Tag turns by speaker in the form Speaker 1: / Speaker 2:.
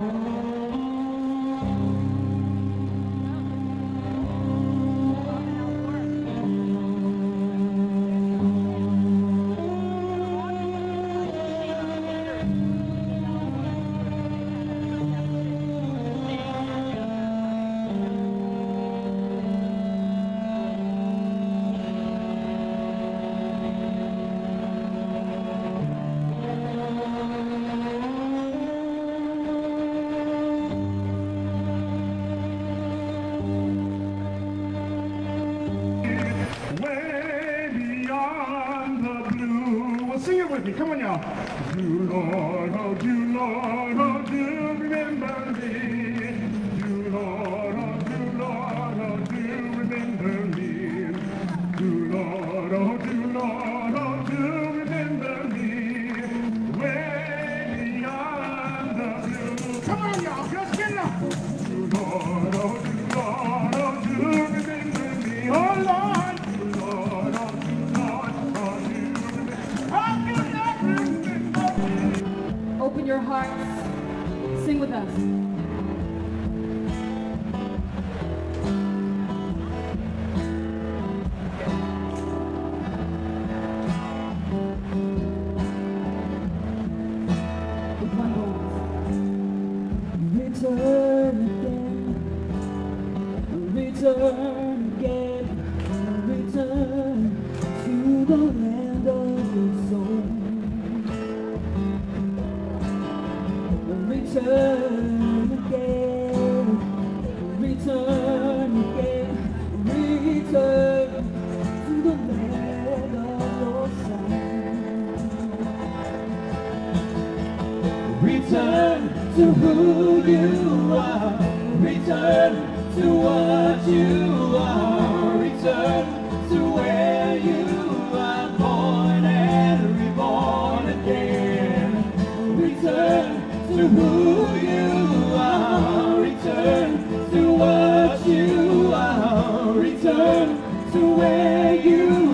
Speaker 1: Way sing it with me. Come on, y'all. Do, Lord, oh, do, Lord, oh, do remember me. Do, Lord, oh, do, Lord, oh, do remember me. Do, Lord, oh, do, Lord, oh, do remember me. Way beyond the blue. Come on, y'all. Let's get up. Do, Lord, oh, do,
Speaker 2: Open your hearts. Sing with us. Return again, return
Speaker 3: return again, return again, return to the land of your sign. Return to who you are, return to what you are, return to where you are born and reborn again. Return to who you are. Return to what you are. Return to where you